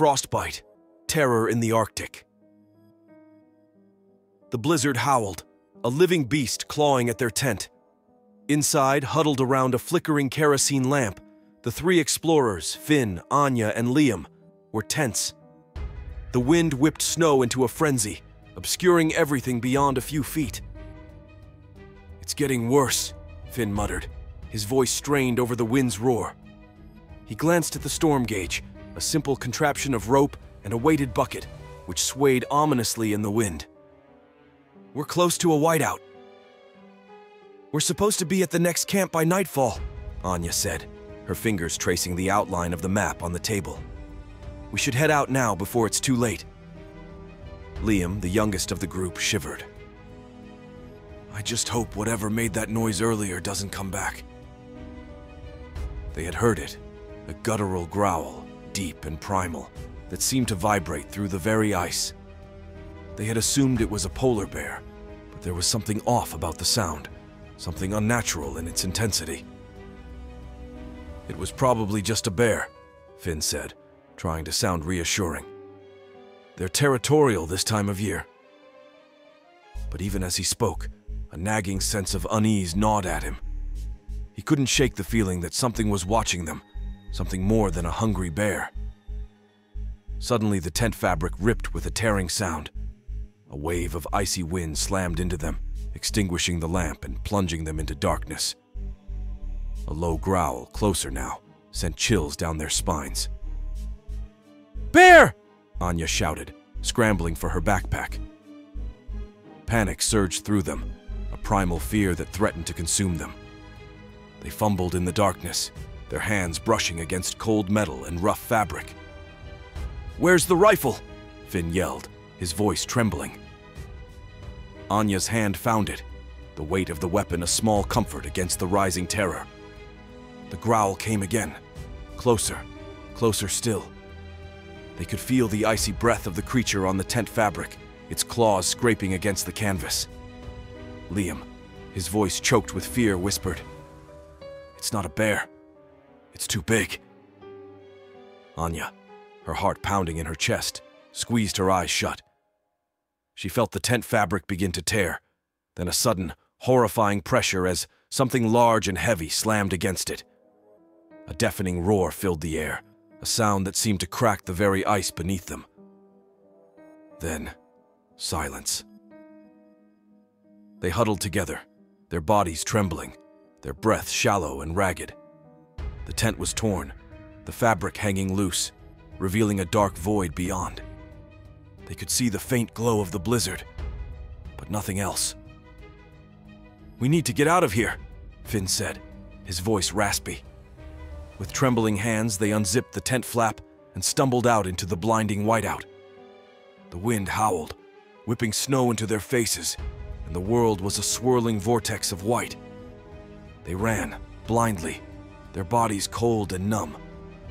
frostbite, terror in the Arctic. The blizzard howled, a living beast clawing at their tent. Inside, huddled around a flickering kerosene lamp, the three explorers, Finn, Anya, and Liam, were tense. The wind whipped snow into a frenzy, obscuring everything beyond a few feet. It's getting worse, Finn muttered, his voice strained over the wind's roar. He glanced at the storm gauge, a simple contraption of rope and a weighted bucket, which swayed ominously in the wind. We're close to a whiteout. We're supposed to be at the next camp by nightfall, Anya said, her fingers tracing the outline of the map on the table. We should head out now before it's too late. Liam, the youngest of the group, shivered. I just hope whatever made that noise earlier doesn't come back. They had heard it, a guttural growl, deep and primal, that seemed to vibrate through the very ice. They had assumed it was a polar bear, but there was something off about the sound, something unnatural in its intensity. It was probably just a bear, Finn said, trying to sound reassuring. They're territorial this time of year. But even as he spoke, a nagging sense of unease gnawed at him. He couldn't shake the feeling that something was watching them, something more than a hungry bear. Suddenly, the tent fabric ripped with a tearing sound. A wave of icy wind slammed into them, extinguishing the lamp and plunging them into darkness. A low growl, closer now, sent chills down their spines. Bear! Anya shouted, scrambling for her backpack. Panic surged through them, a primal fear that threatened to consume them. They fumbled in the darkness, their hands brushing against cold metal and rough fabric. Where's the rifle? Finn yelled, his voice trembling. Anya's hand found it, the weight of the weapon a small comfort against the rising terror. The growl came again, closer, closer still. They could feel the icy breath of the creature on the tent fabric, its claws scraping against the canvas. Liam, his voice choked with fear, whispered, It's not a bear. It's too big. Anya, her heart pounding in her chest, squeezed her eyes shut. She felt the tent fabric begin to tear, then a sudden, horrifying pressure as something large and heavy slammed against it. A deafening roar filled the air, a sound that seemed to crack the very ice beneath them. Then, silence. They huddled together, their bodies trembling, their breath shallow and ragged. The tent was torn, the fabric hanging loose, revealing a dark void beyond. They could see the faint glow of the blizzard, but nothing else. We need to get out of here, Finn said, his voice raspy. With trembling hands, they unzipped the tent flap and stumbled out into the blinding whiteout. The wind howled, whipping snow into their faces, and the world was a swirling vortex of white. They ran, blindly, their bodies cold and numb,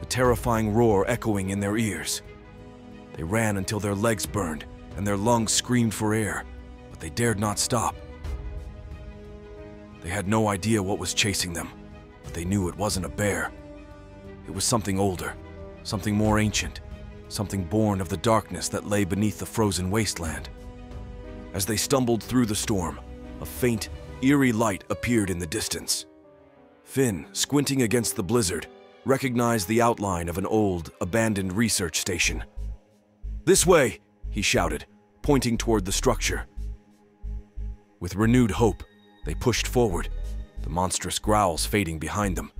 the terrifying roar echoing in their ears. They ran until their legs burned and their lungs screamed for air, but they dared not stop. They had no idea what was chasing them, but they knew it wasn't a bear. It was something older, something more ancient, something born of the darkness that lay beneath the frozen wasteland. As they stumbled through the storm, a faint, eerie light appeared in the distance. Finn, squinting against the blizzard, recognized the outline of an old, abandoned research station. This way, he shouted, pointing toward the structure. With renewed hope, they pushed forward, the monstrous growls fading behind them.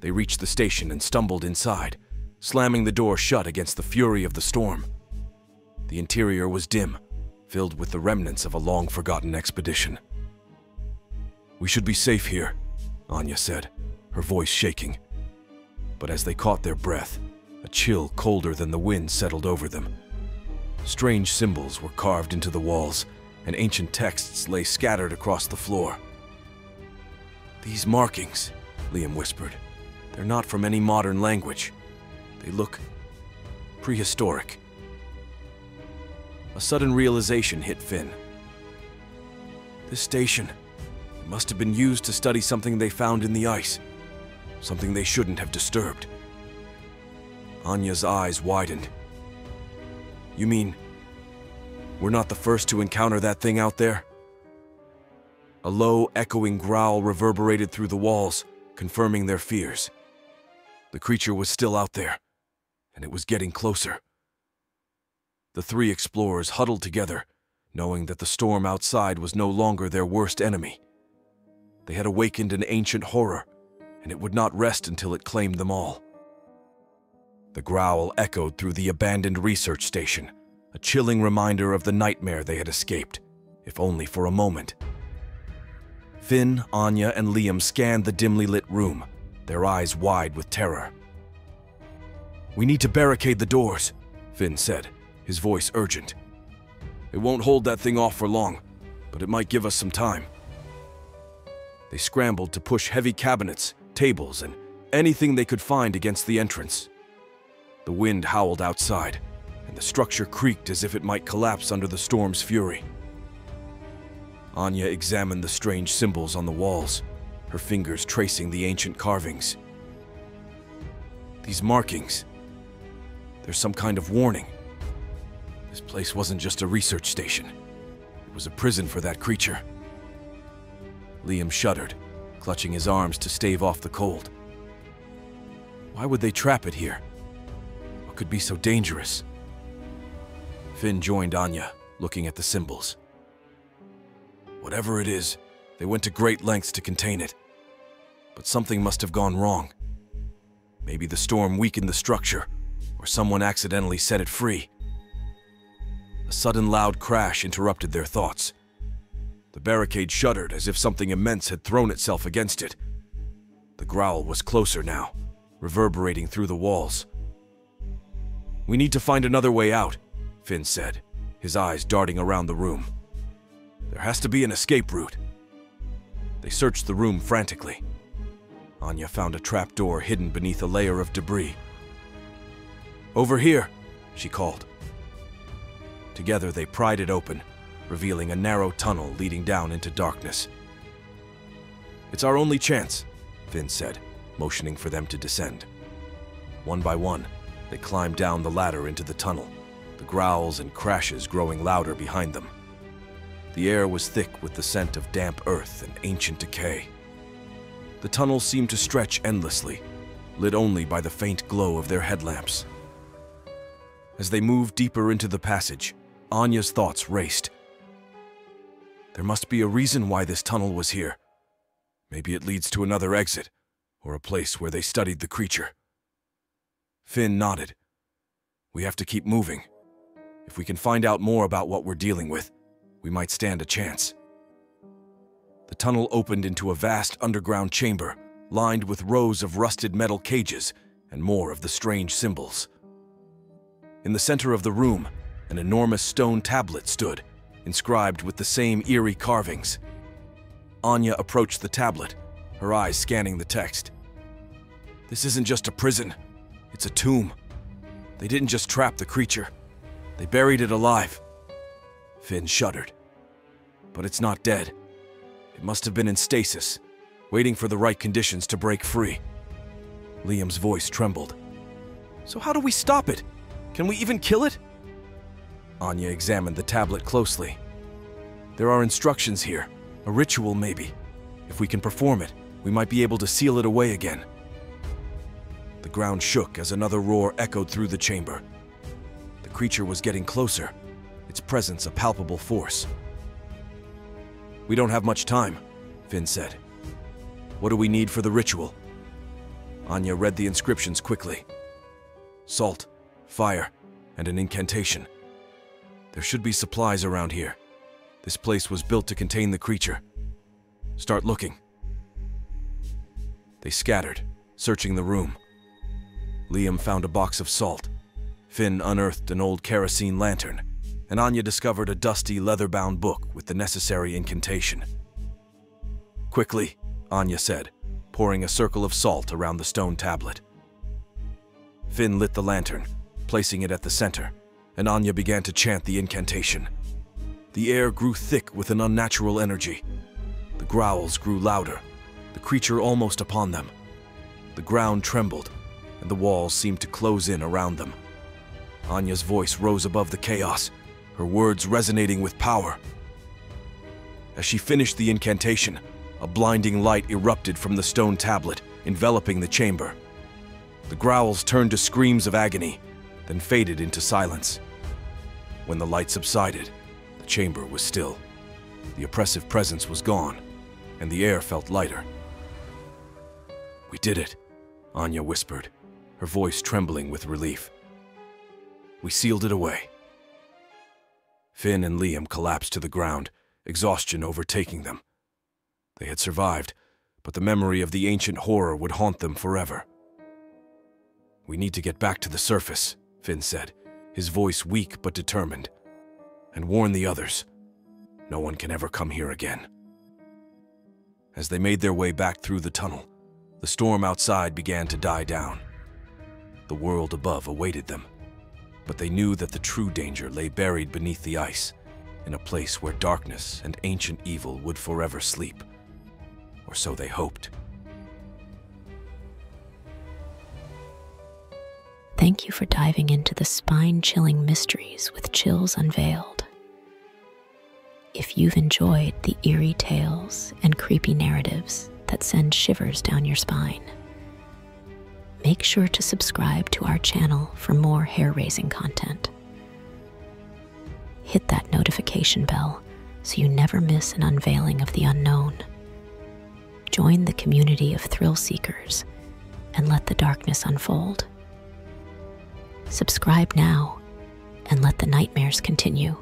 They reached the station and stumbled inside, slamming the door shut against the fury of the storm. The interior was dim, filled with the remnants of a long-forgotten expedition. We should be safe here, Anya said, her voice shaking. But as they caught their breath, a chill colder than the wind settled over them. Strange symbols were carved into the walls, and ancient texts lay scattered across the floor. These markings, Liam whispered, they're not from any modern language. They look prehistoric. A sudden realization hit Finn. This station it must have been used to study something they found in the ice, something they shouldn't have disturbed. Anya's eyes widened. You mean we're not the first to encounter that thing out there? A low, echoing growl reverberated through the walls, confirming their fears. The creature was still out there, and it was getting closer. The three explorers huddled together, knowing that the storm outside was no longer their worst enemy. They had awakened an ancient horror, and it would not rest until it claimed them all. The growl echoed through the abandoned research station, a chilling reminder of the nightmare they had escaped, if only for a moment. Finn, Anya, and Liam scanned the dimly lit room, their eyes wide with terror. We need to barricade the doors, Finn said, his voice urgent. It won't hold that thing off for long, but it might give us some time. They scrambled to push heavy cabinets, tables, and anything they could find against the entrance. The wind howled outside, and the structure creaked as if it might collapse under the storm's fury. Anya examined the strange symbols on the walls, her fingers tracing the ancient carvings. These markings, there's some kind of warning. This place wasn't just a research station. It was a prison for that creature. Liam shuddered, clutching his arms to stave off the cold. Why would they trap it here? What could be so dangerous? Finn joined Anya, looking at the symbols. Whatever it is, they went to great lengths to contain it. But something must have gone wrong. Maybe the storm weakened the structure, or someone accidentally set it free. A sudden loud crash interrupted their thoughts. The barricade shuddered as if something immense had thrown itself against it. The growl was closer now, reverberating through the walls. We need to find another way out, Finn said, his eyes darting around the room. There has to be an escape route. They searched the room frantically. Anya found a trapdoor hidden beneath a layer of debris. Over here, she called. Together they pried it open, revealing a narrow tunnel leading down into darkness. It's our only chance, Finn said, motioning for them to descend. One by one, they climbed down the ladder into the tunnel, the growls and crashes growing louder behind them. The air was thick with the scent of damp earth and ancient decay. The tunnel seemed to stretch endlessly, lit only by the faint glow of their headlamps. As they moved deeper into the passage, Anya's thoughts raced. There must be a reason why this tunnel was here. Maybe it leads to another exit, or a place where they studied the creature. Finn nodded. We have to keep moving. If we can find out more about what we're dealing with, we might stand a chance. The tunnel opened into a vast underground chamber, lined with rows of rusted metal cages and more of the strange symbols. In the center of the room, an enormous stone tablet stood, inscribed with the same eerie carvings. Anya approached the tablet, her eyes scanning the text. This isn't just a prison, it's a tomb. They didn't just trap the creature, they buried it alive. Finn shuddered. But it's not dead. It must have been in stasis, waiting for the right conditions to break free. Liam's voice trembled. So how do we stop it? Can we even kill it? Anya examined the tablet closely. There are instructions here, a ritual maybe. If we can perform it, we might be able to seal it away again. The ground shook as another roar echoed through the chamber. The creature was getting closer, its presence a palpable force. We don't have much time, Finn said. What do we need for the ritual? Anya read the inscriptions quickly. Salt, fire, and an incantation. There should be supplies around here. This place was built to contain the creature. Start looking. They scattered, searching the room. Liam found a box of salt. Finn unearthed an old kerosene lantern, and Anya discovered a dusty, leather-bound book with the necessary incantation. Quickly, Anya said, pouring a circle of salt around the stone tablet. Finn lit the lantern, placing it at the center, and Anya began to chant the incantation. The air grew thick with an unnatural energy. The growls grew louder, the creature almost upon them. The ground trembled, and the walls seemed to close in around them. Anya's voice rose above the chaos, her words resonating with power. As she finished the incantation, a blinding light erupted from the stone tablet, enveloping the chamber. The growls turned to screams of agony, then faded into silence. When the light subsided, the chamber was still. The oppressive presence was gone, and the air felt lighter. We did it, Anya whispered, her voice trembling with relief. We sealed it away. Finn and Liam collapsed to the ground, exhaustion overtaking them. They had survived, but the memory of the ancient horror would haunt them forever. We need to get back to the surface, Finn said, his voice weak but determined, and warn the others. No one can ever come here again. As they made their way back through the tunnel, the storm outside began to die down. The world above awaited them, but they knew that the true danger lay buried beneath the ice, in a place where darkness and ancient evil would forever sleep. Or so they hoped. You for diving into the spine chilling mysteries with Chills Unveiled. If you've enjoyed the eerie tales and creepy narratives that send shivers down your spine, make sure to subscribe to our channel for more hair raising content. Hit that notification bell so you never miss an unveiling of the unknown. Join the community of thrill seekers and let the darkness unfold. Subscribe now and let the nightmares continue.